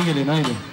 नाइंगे ले नाइंगे।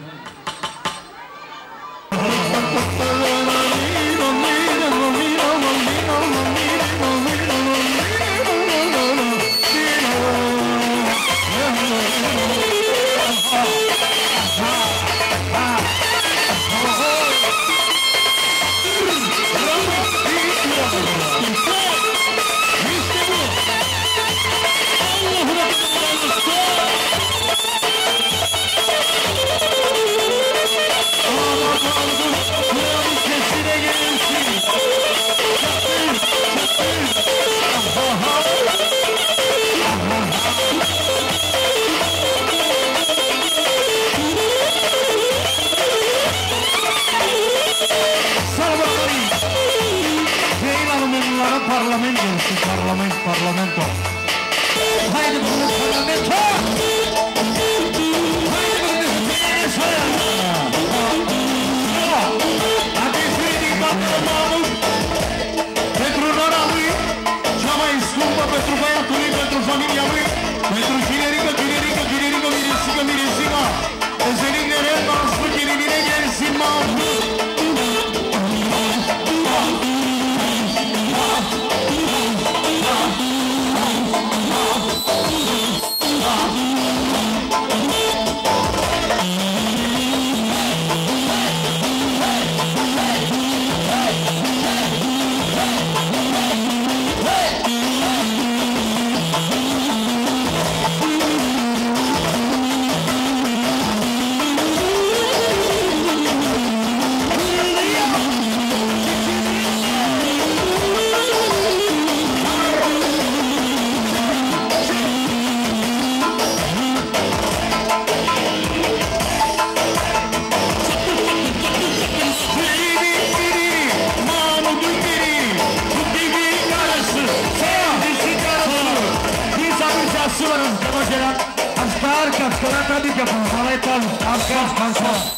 Saraytan, Afgan, Kansas.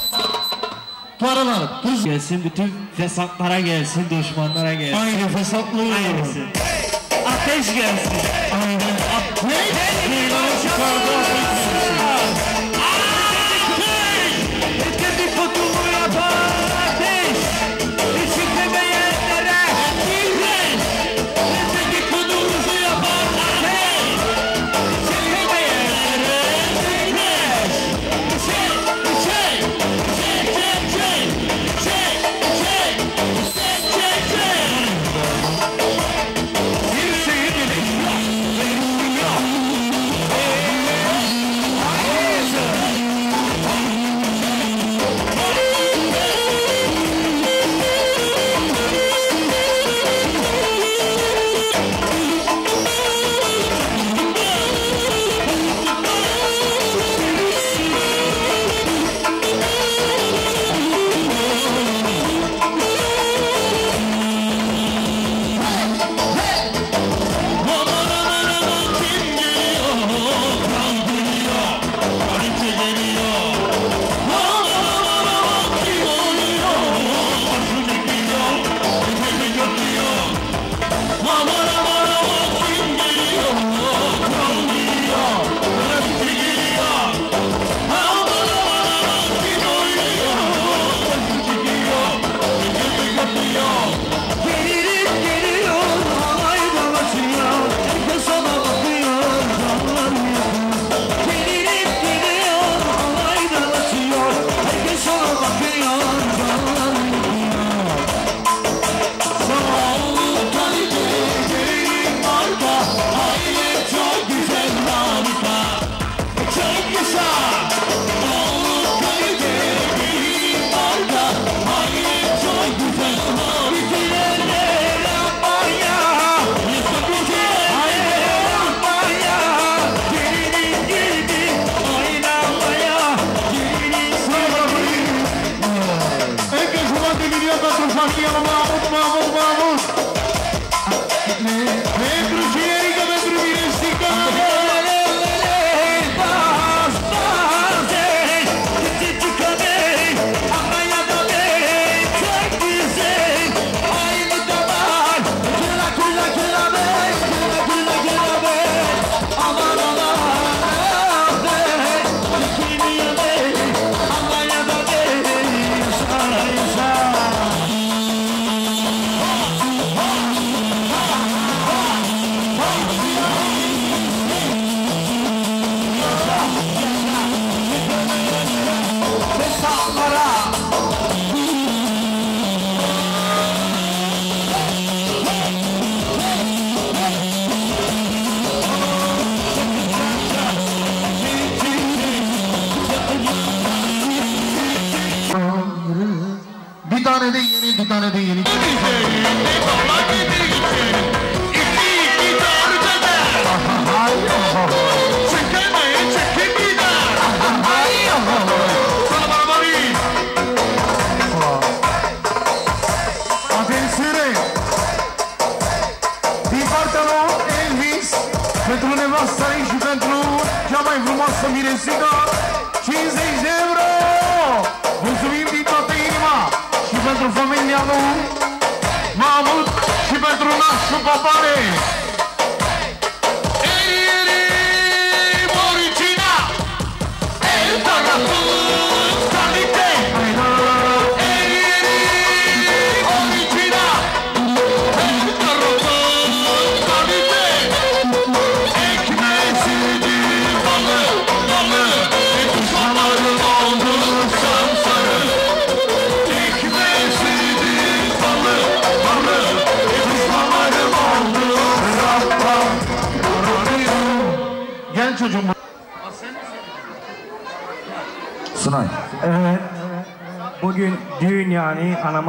Paralar, tuz. Gelsin bütün fesatlara gelsin, düşmanlara gelsin. Aynı fesatlı Aynısı. Ateş gelsin. Aynen. Ateş. Aynen. Ateş. Ateş. Ateş. Ateş. Ateş. Ateş.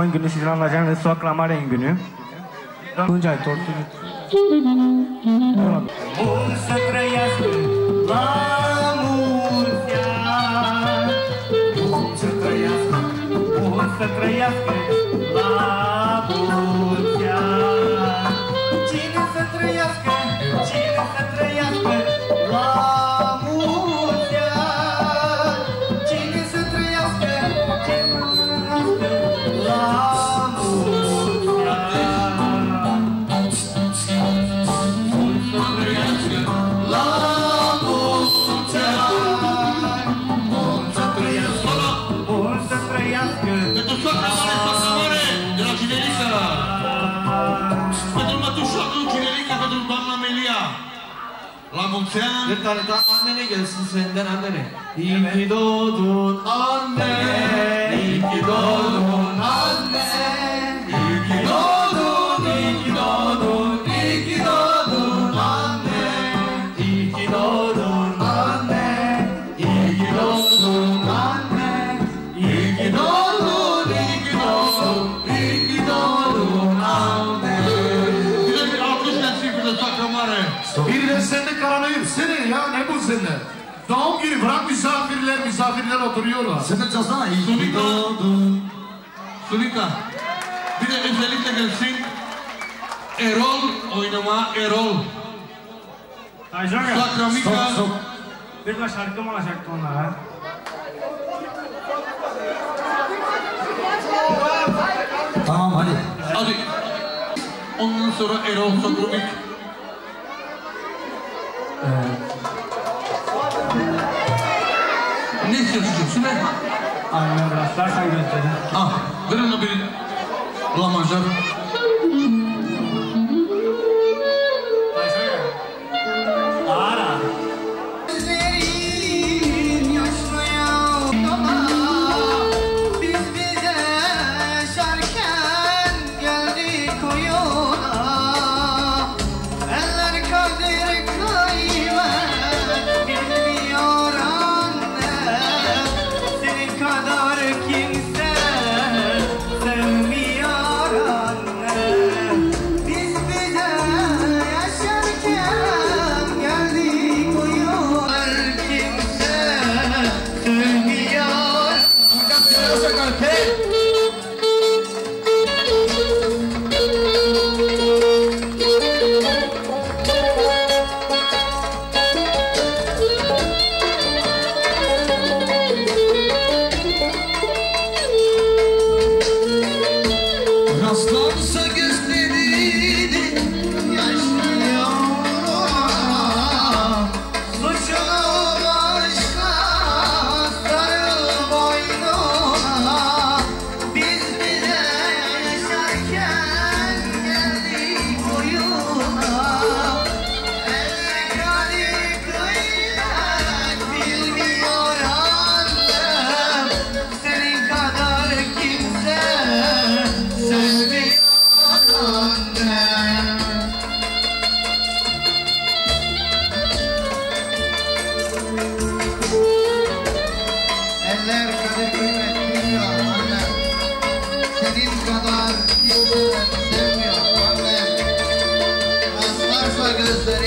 Rămân gândit și la angajare, le o aclamare în gândit. Să trăiască la mulți ani, Bun să trăiască, Bir tane daha annene gelsin senden annene. İyi ki doğdun anne. duruyorlar. Sen de çalsana. Sunika. Sunika. Bir de özellikle gelsin. Erol oynama Erol. Ayşe. Sakramika. Stop, stop. Bir de şarkı mı alacaktı onlar ha? Tamam hadi. Hadi. Ondan sonra Erol Sakrumik. Evet. kime? Annem rastlarsan gözleri. Ah, verin o bir lamacı. Christmas.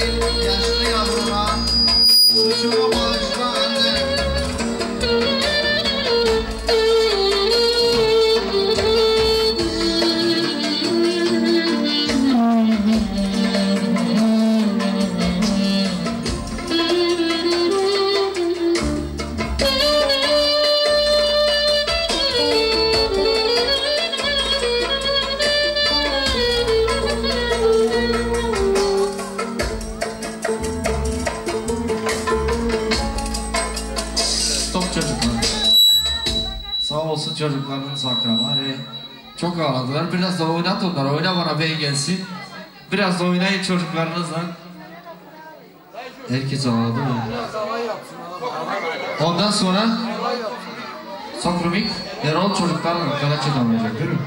Bırak onları oyna var bey gelsin. Biraz oynayın çocuklarınızla. Herkes ağladı mı? Ondan sonra Sokrumik Erol çocuklarla Karaça'da oynayacak değil mi?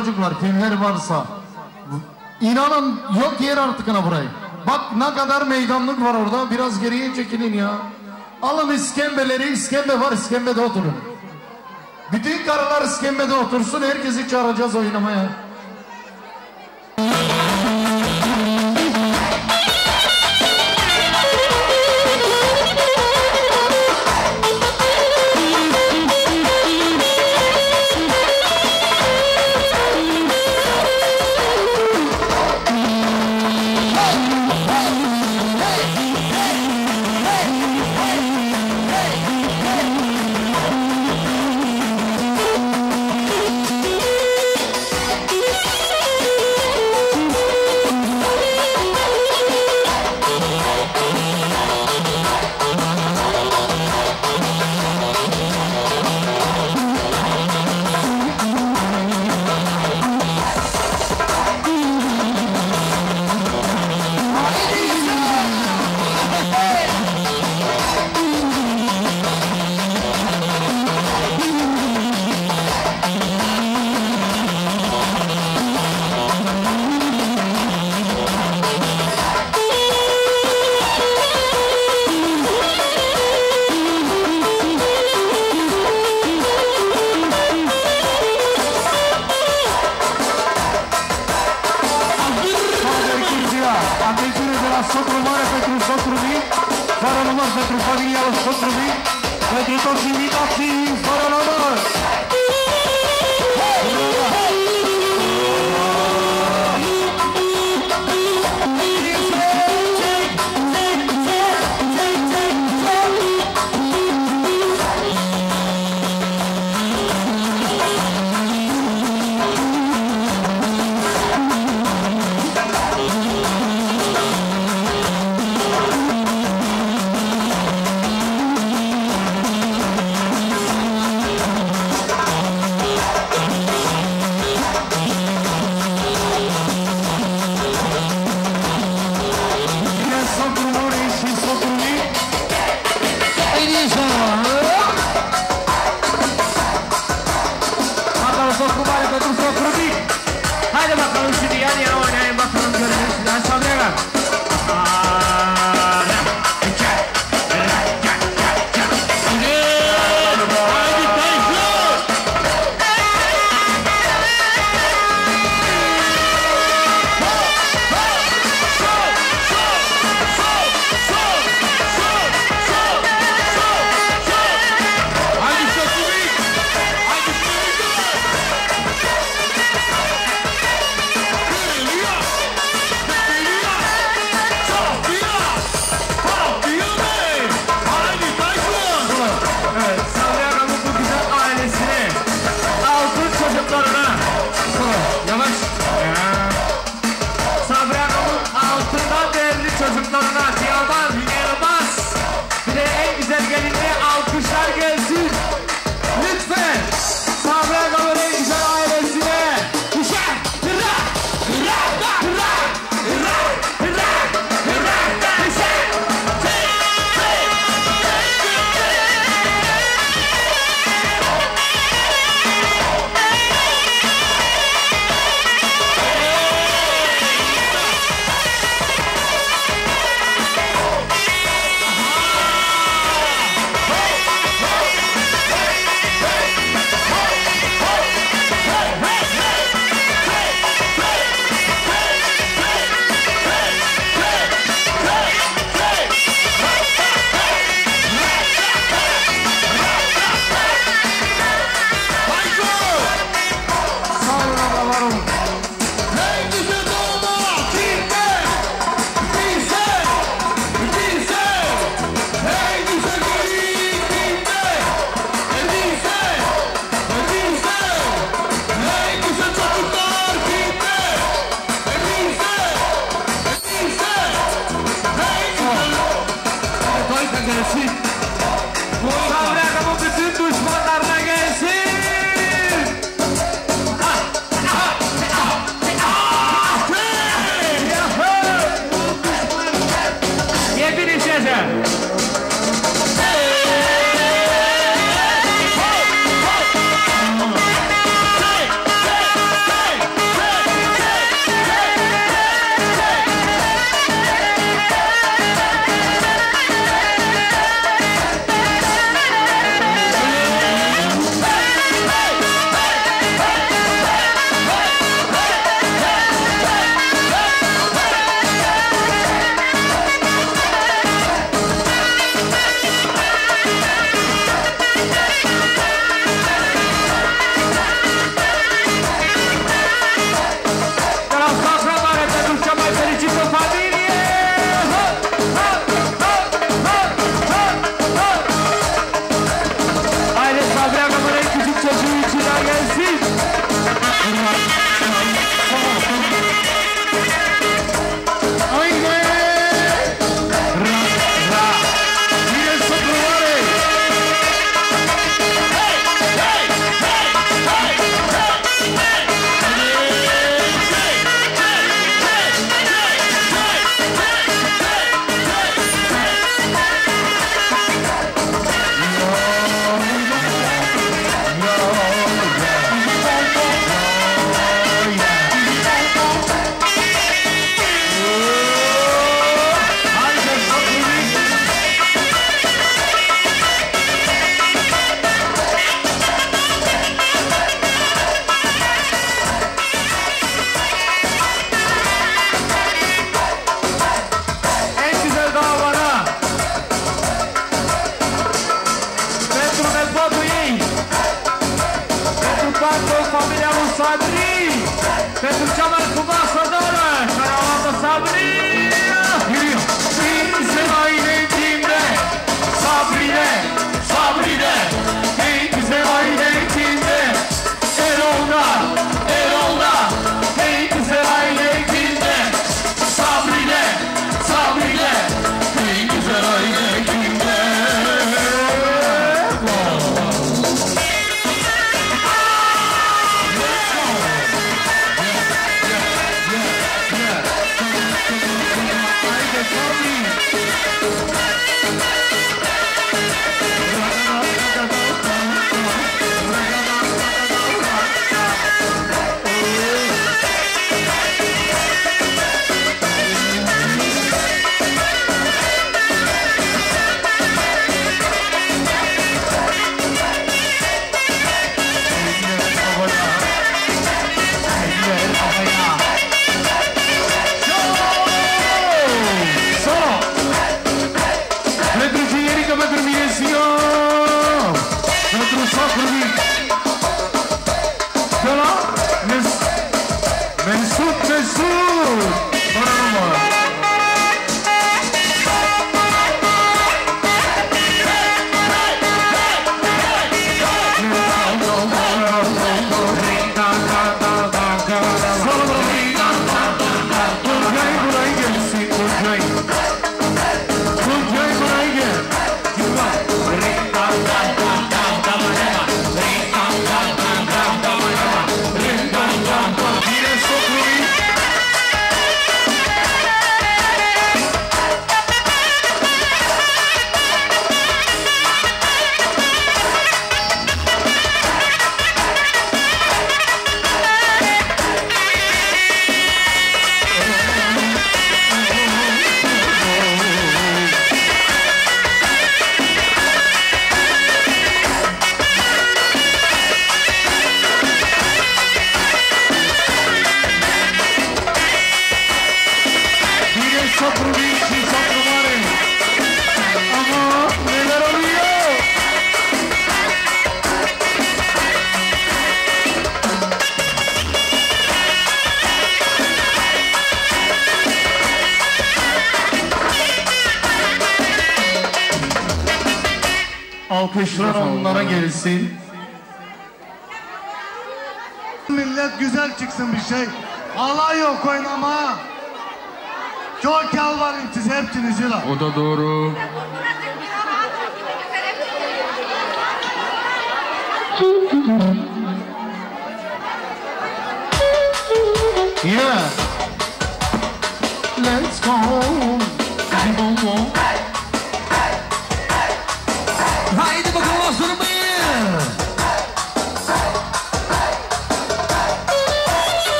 çocuklar kimler varsa inanın yok yer artıkına burayı. Bak ne kadar meydanlık var orada biraz geriye çekilin ya. Alın iskembeleri iskembe var iskembede oturun. Bütün karılar iskembede otursun herkesi çağıracağız oynamaya.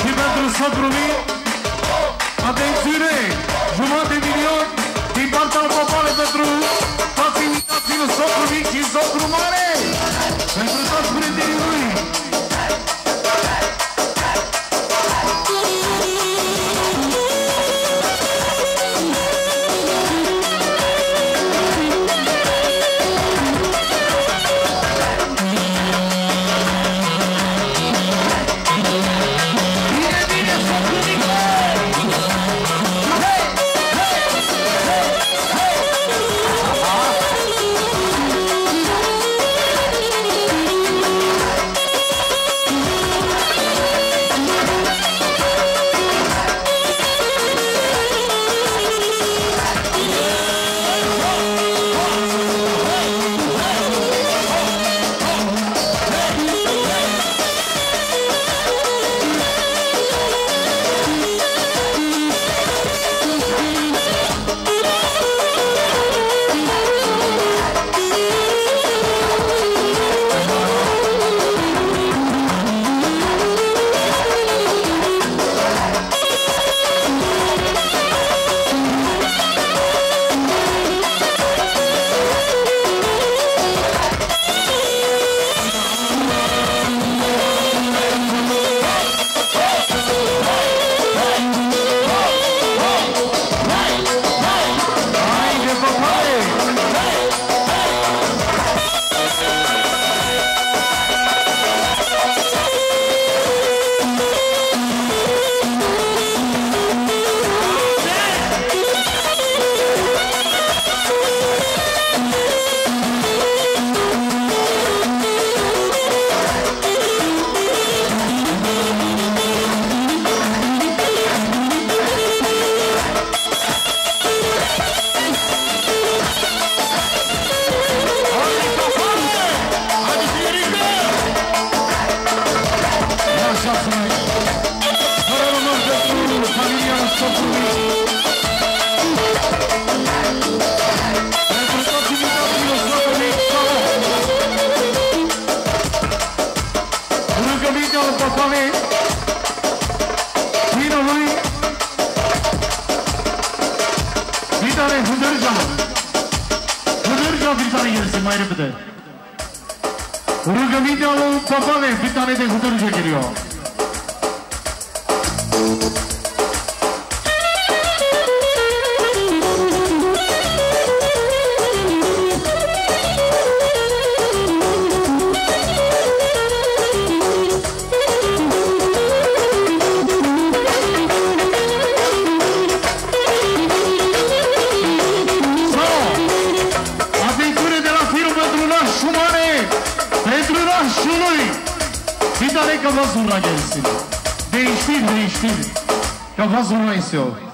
Și pentru soțul meu, atențiune, jumătate de milion din partea locală pentru toți invitații lui soțul mic și soțul mare, pentru toți prietenii lui. zorla gelsin. Değiştir değiştir. vamos zorlayın size.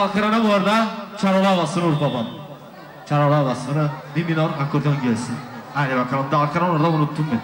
Ankara'nın orada çarolar basını vur babam. Çarolar basını bir minor akordeon gelsin. Hadi bakalım da Ankara'nın orada unuttum ben.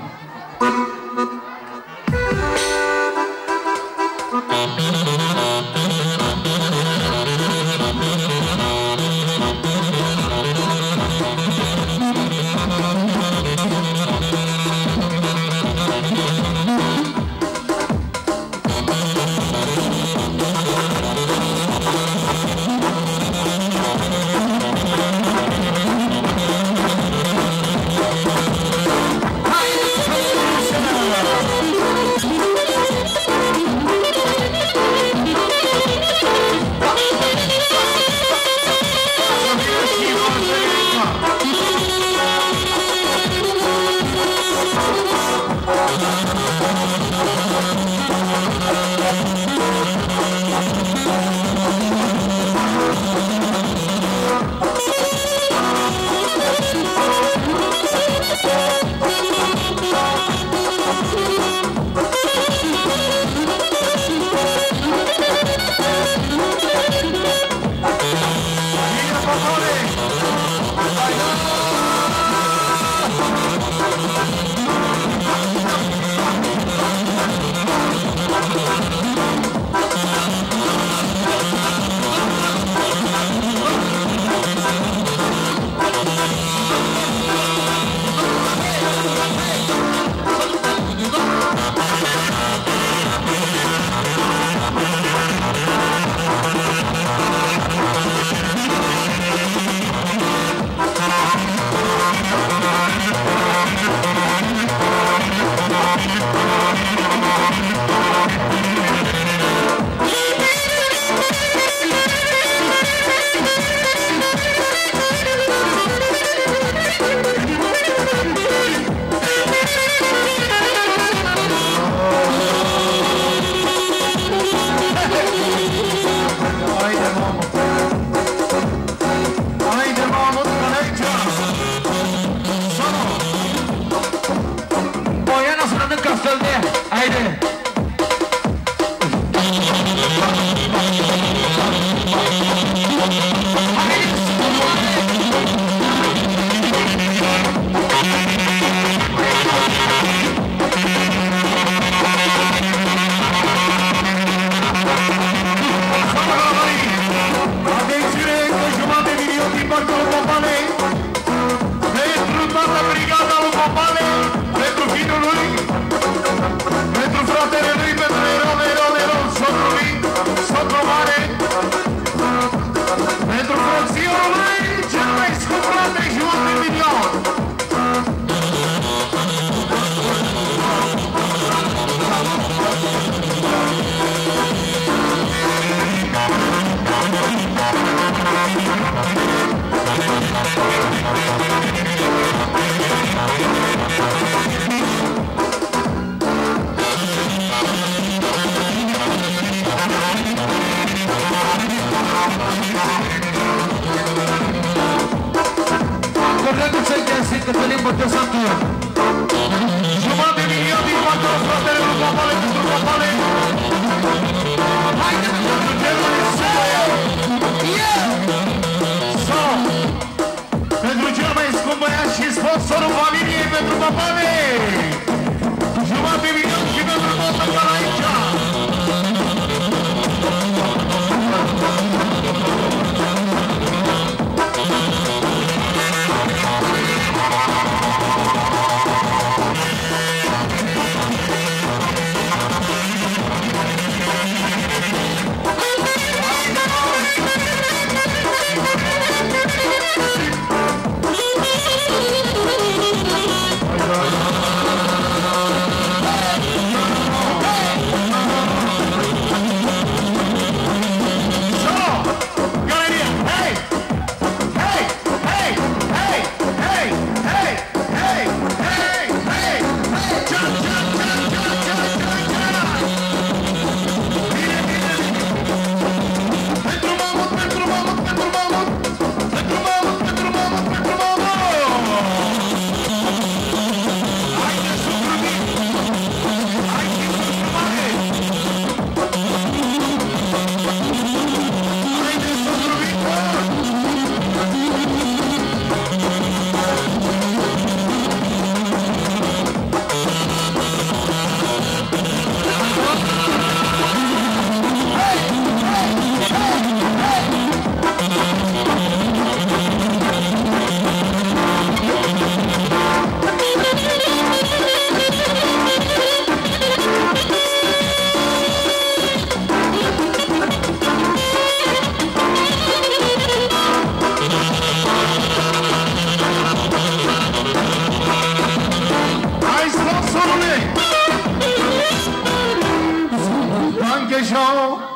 control.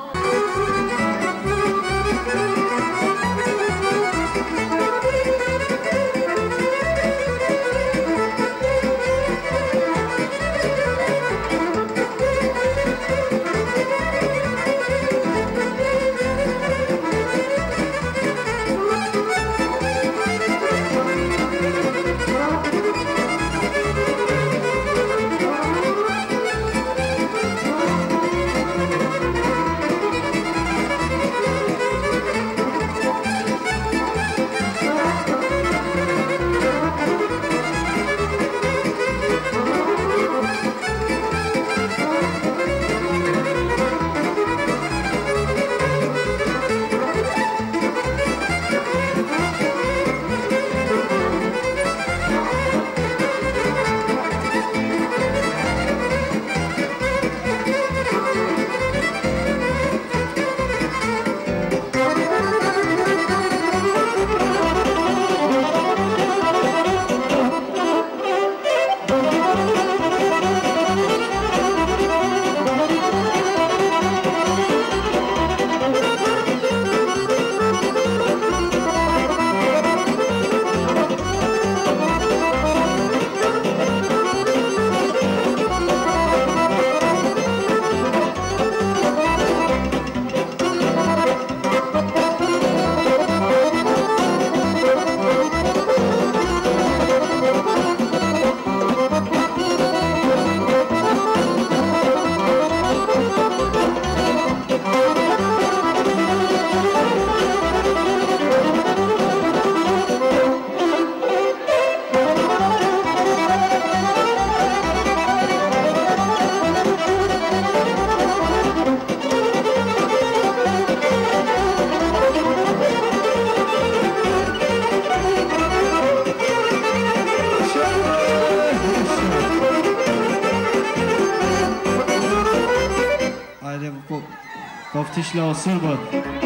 Alciba.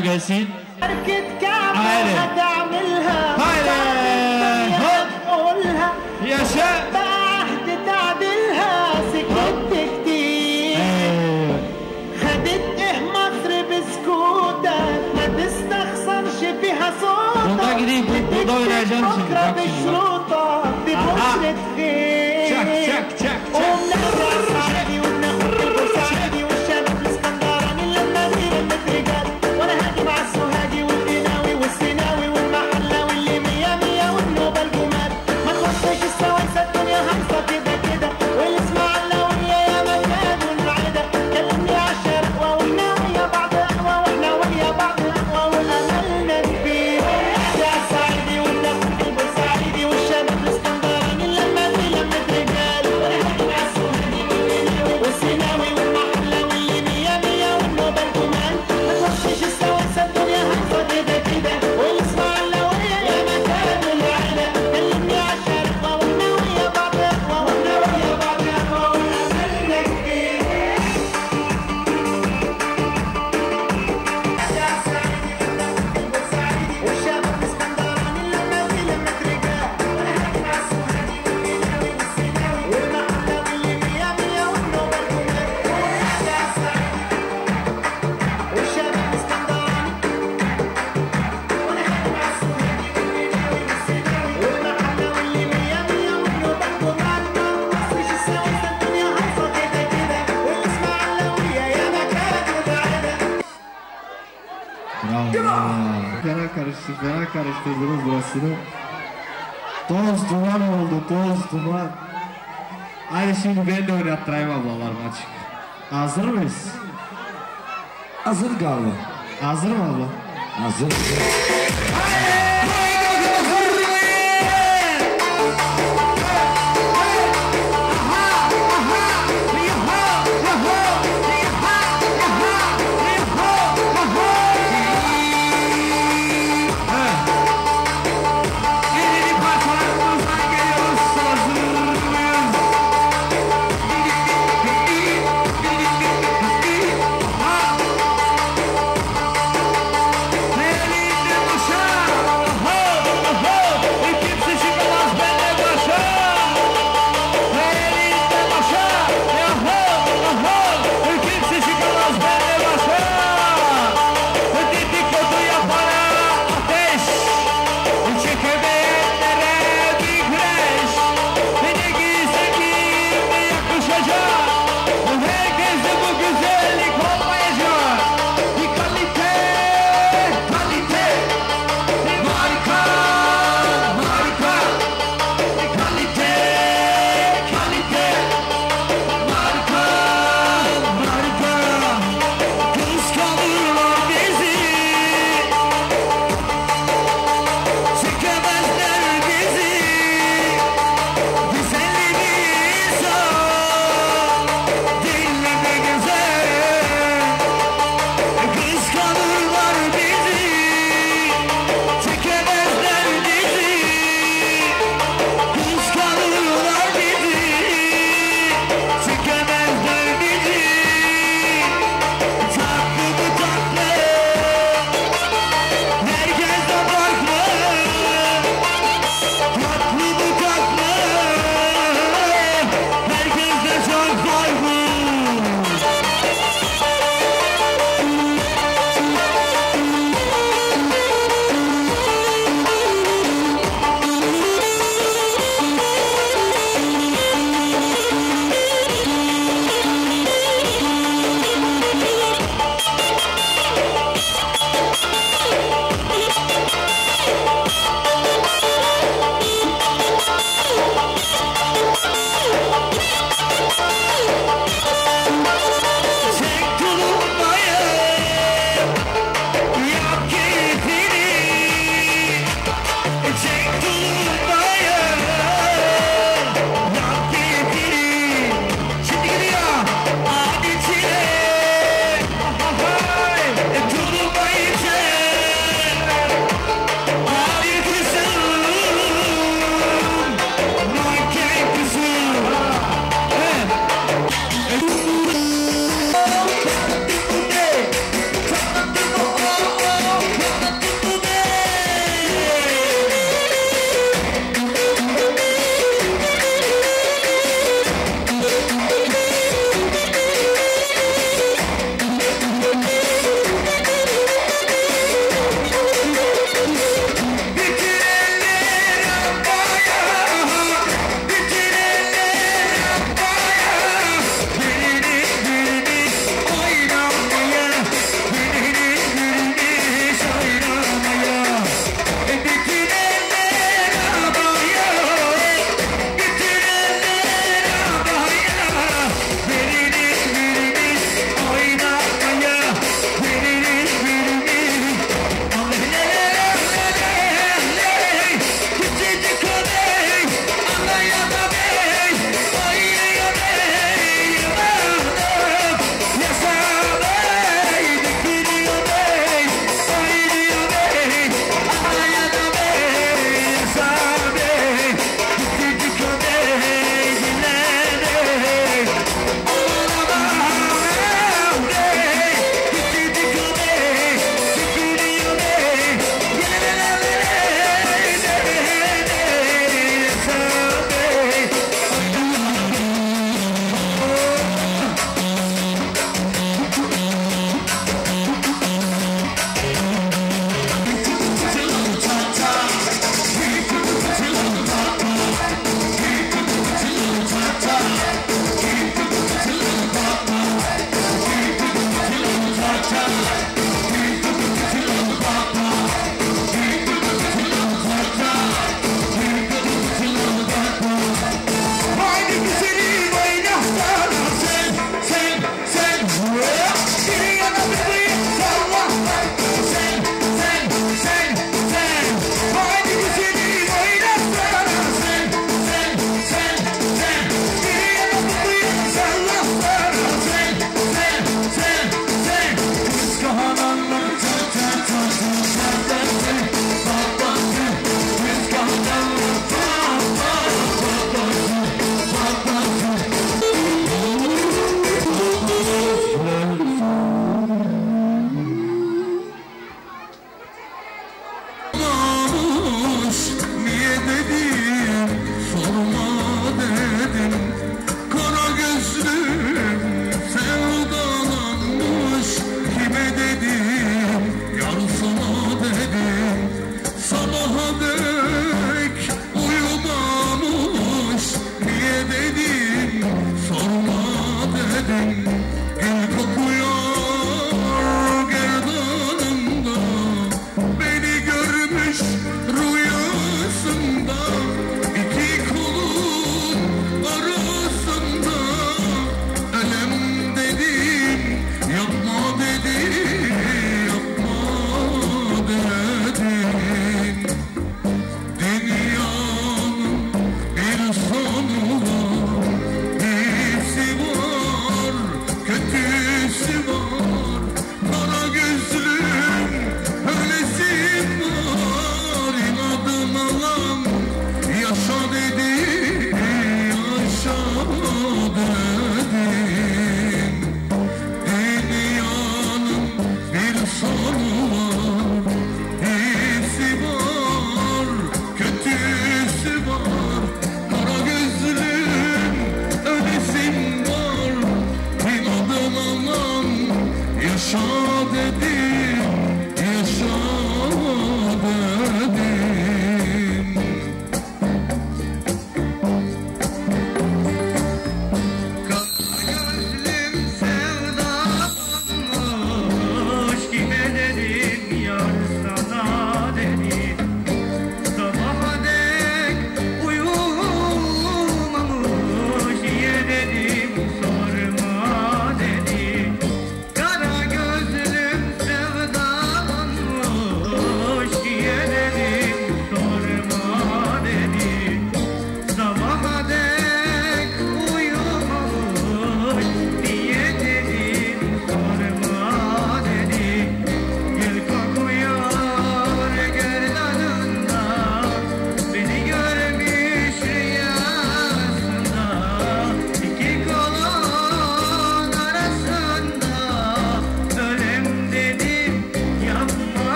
جسيد أكيد كامل هتعمل şimdi ben de oynattırayım ablalar maçı. Hazır mıyız? Hazır galiba. Hazır mı abla? Hazır. Hayır!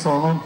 solo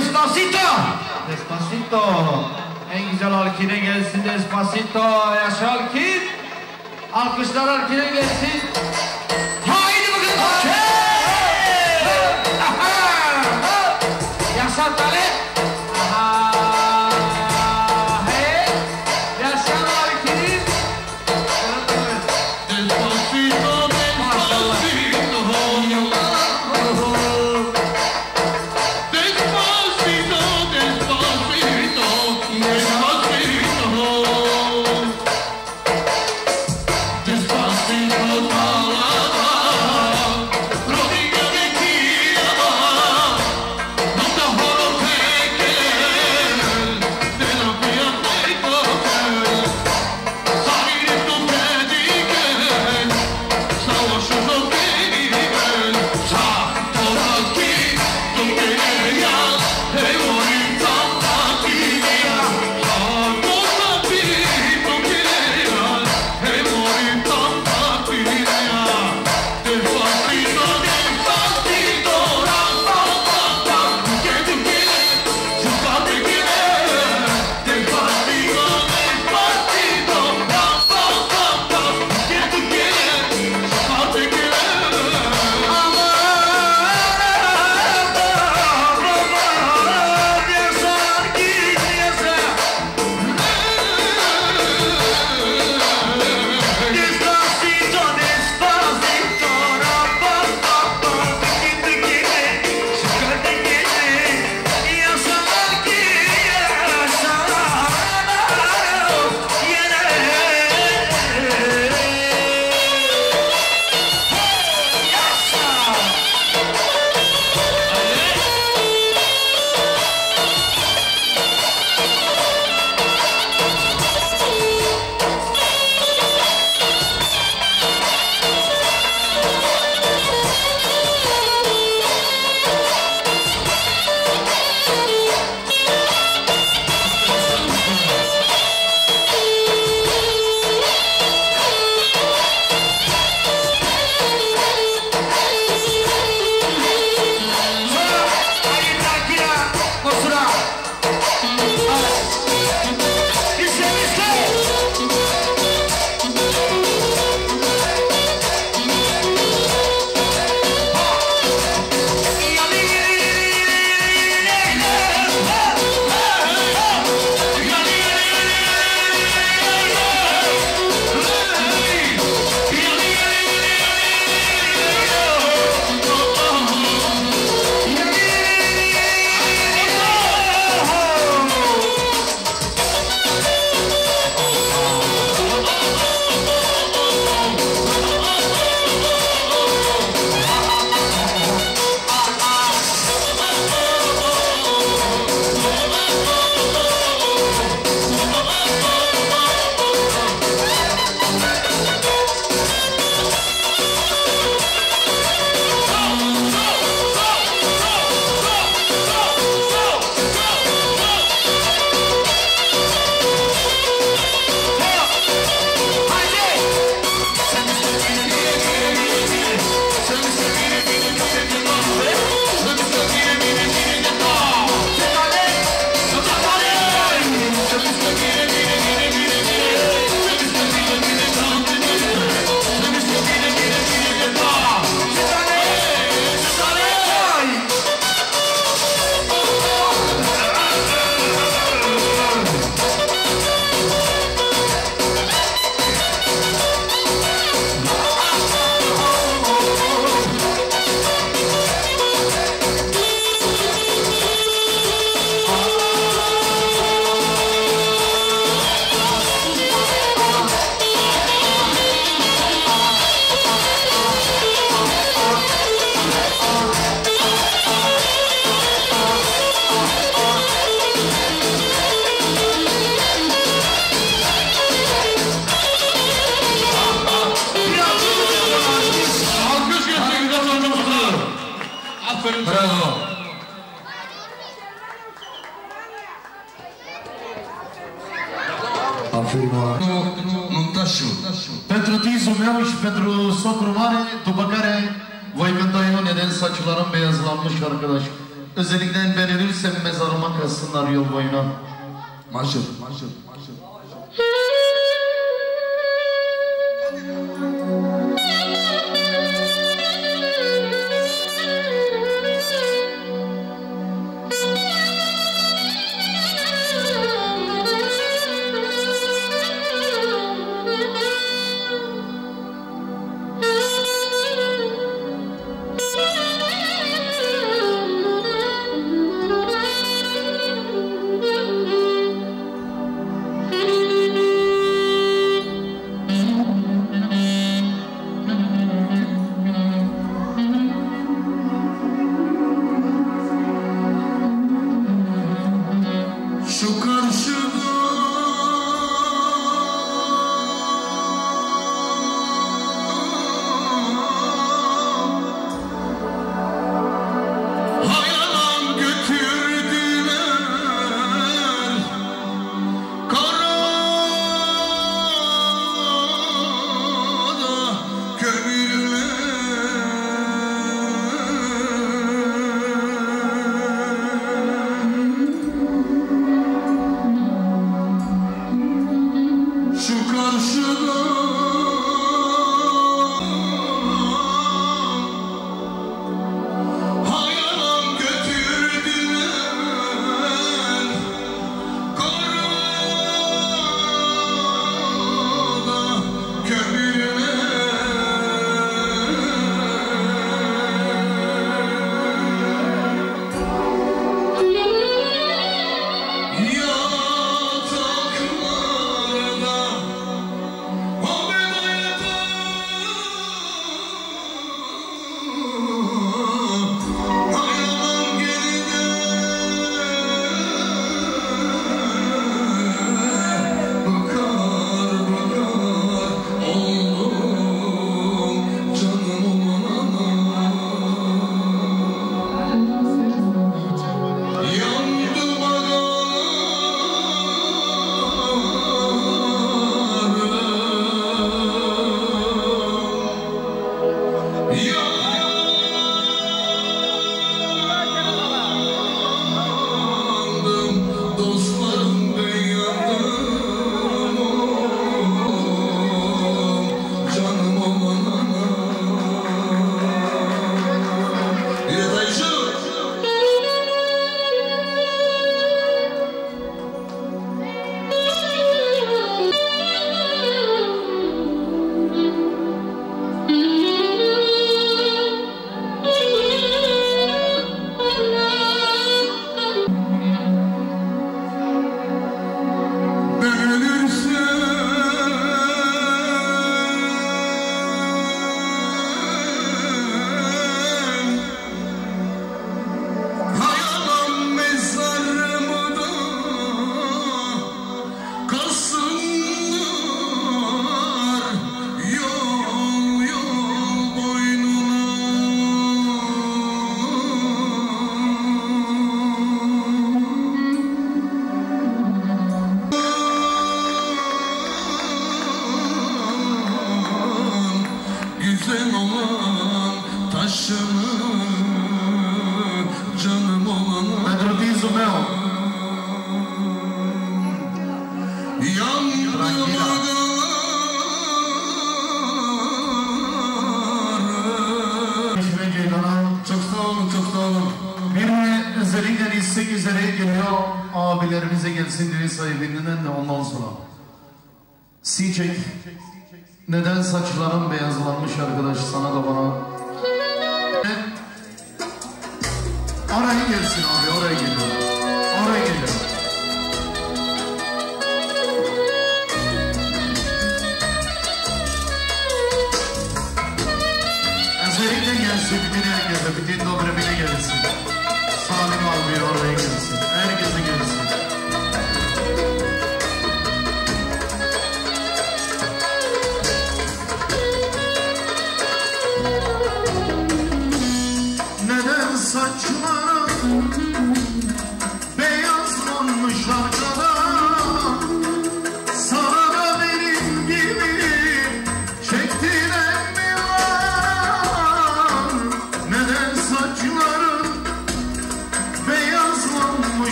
Despacito. Despacito. En güzel Alkin'e gelsin Despacito. Yaşa Alkin. Alkışlar Alkin'e gelsin. Haydi bakalım Alkin. Yaşa Talep.